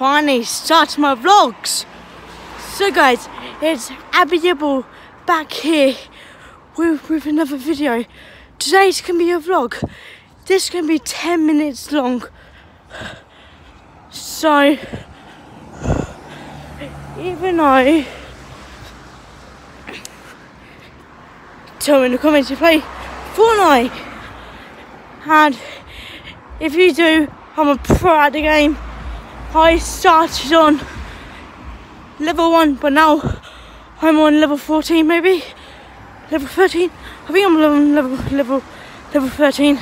finally start my vlogs. So guys, it's Abaigh Dibble back here with, with another video. Today's gonna be a vlog. This is gonna be 10 minutes long. So, even though, tell me in the comments if you play Fortnite. And if you do, I'm a pro at the game. I started on level 1, but now I'm on level 14 maybe. Level 13. I think I'm on level, level, level 13.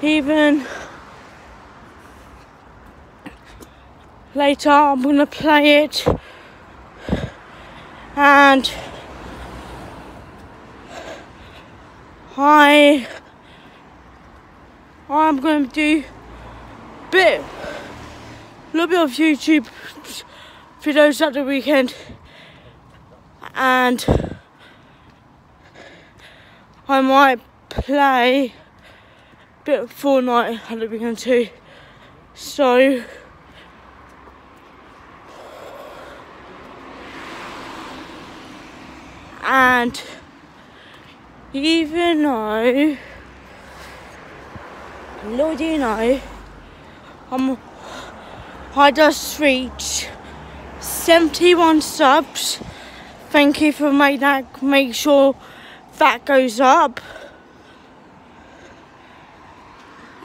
Even later I'm gonna play it and I I'm going to do bit, a little bit of YouTube videos at the weekend, and I might play a bit of Fortnite at the weekend too. So. And even though do you know, um, I just reached 71 subs. Thank you for making that, make sure that goes up.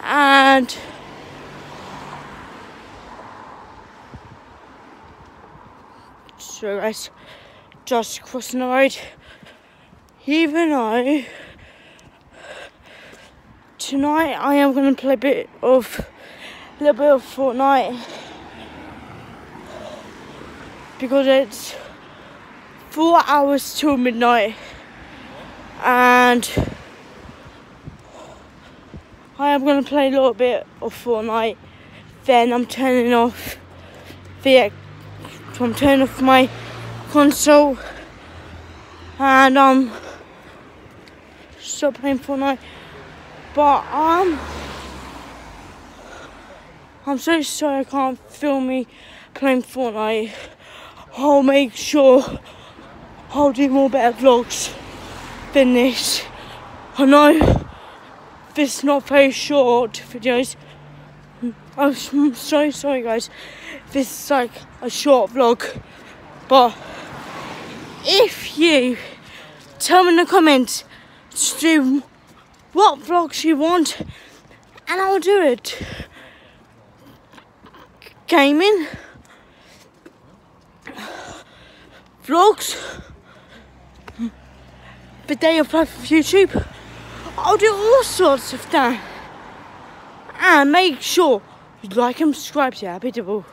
And so guys, just crossing the road. Even though tonight I am going to play a bit of, a little bit of Fortnite because it's four hours till midnight. And I am going to play a little bit of Fortnite. Then I'm turning off the I'm turning off my console. And um stop playing Fortnite. But um, I'm so sorry I can't film me playing Fortnite. I'll make sure I'll do more better vlogs than this. I know this is not very short videos. I'm so sorry guys. This is like a short vlog. But if you tell me in the comments to do what vlogs you want and I'll do it. Gaming, vlogs, the day of life of YouTube. I'll do all sorts of that. And make sure you like and subscribe to Abaigh Dibble.